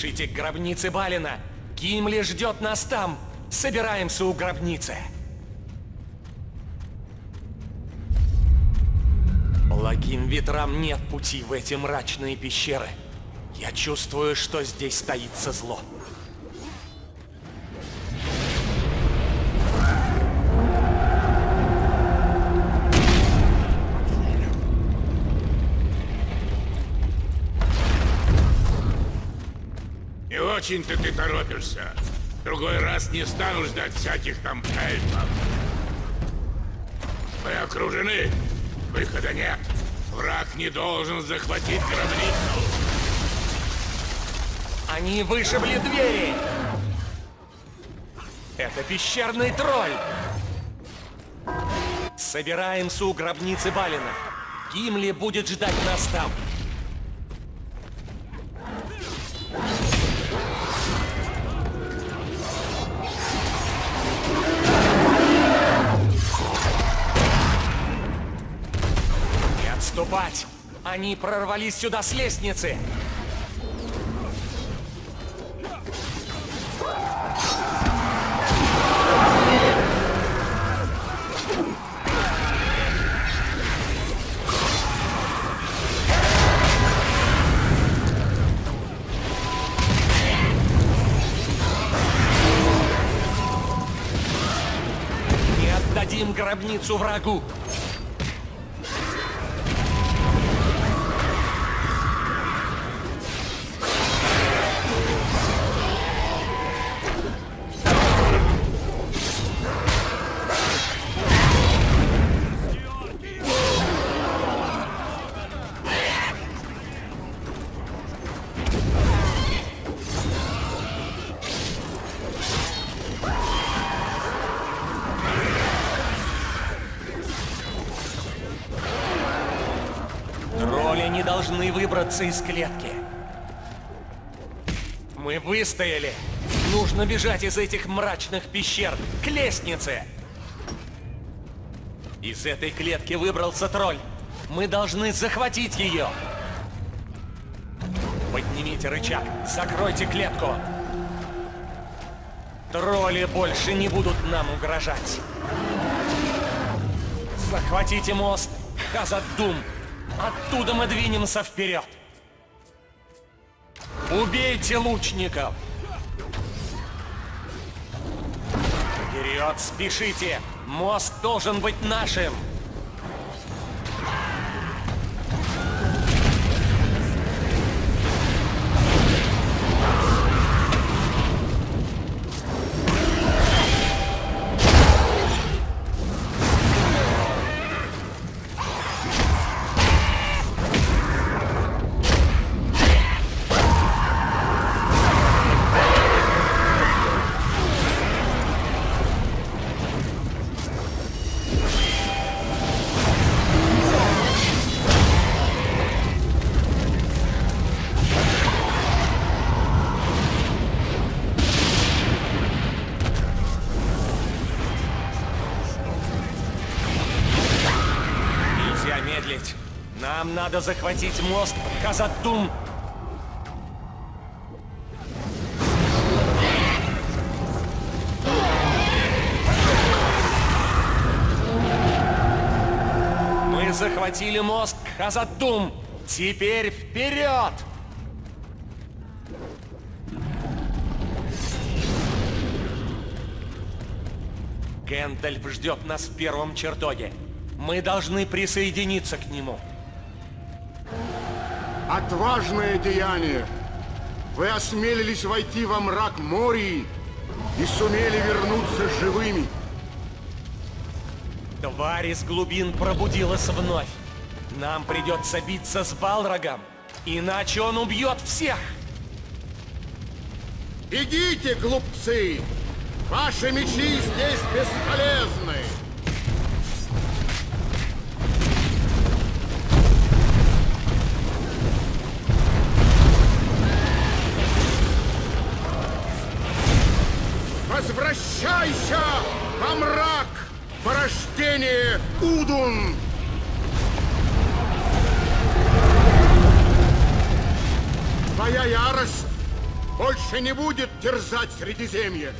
Спешите к гробнице Балина. Гимли ждет нас там. Собираемся у гробницы. Благим ветрам нет пути в эти мрачные пещеры. Я чувствую, что здесь стоится зло. Очень-то ты торопишься. Другой раз не стану ждать всяких там эльфов. Мы окружены. Выхода нет. Враг не должен захватить гробницу. Они вышибли двери! Это пещерный тролль! Собираемся у гробницы Балина. Гимли будет ждать нас там. Отступать! Они прорвались сюда с лестницы! Не отдадим гробницу врагу! Тролли не должны выбраться из клетки. Мы выстояли. Нужно бежать из этих мрачных пещер к лестнице. Из этой клетки выбрался тролль. Мы должны захватить ее. Поднимите рычаг, закройте клетку. Тролли больше не будут нам угрожать. Захватите мост, Хазаддум. Оттуда мы двинемся вперед. Убейте лучников. Вперед, спешите. Мост должен быть нашим. Нам надо захватить мост Хазатум. Мы захватили мост Хазатум. Теперь вперед! Гэндальф ждет нас в первом чертоге. Мы должны присоединиться к нему. Отважное деяние! Вы осмелились войти во мрак Мории и сумели вернуться живыми. Тварь из глубин пробудилась вновь. Нам придется биться с Балрогом, иначе он убьет всех. Бегите, глупцы! Ваши мечи здесь бесполезны! Возвращайся во мрак, порождение Удун! Твоя ярость больше не будет терзать Средиземье.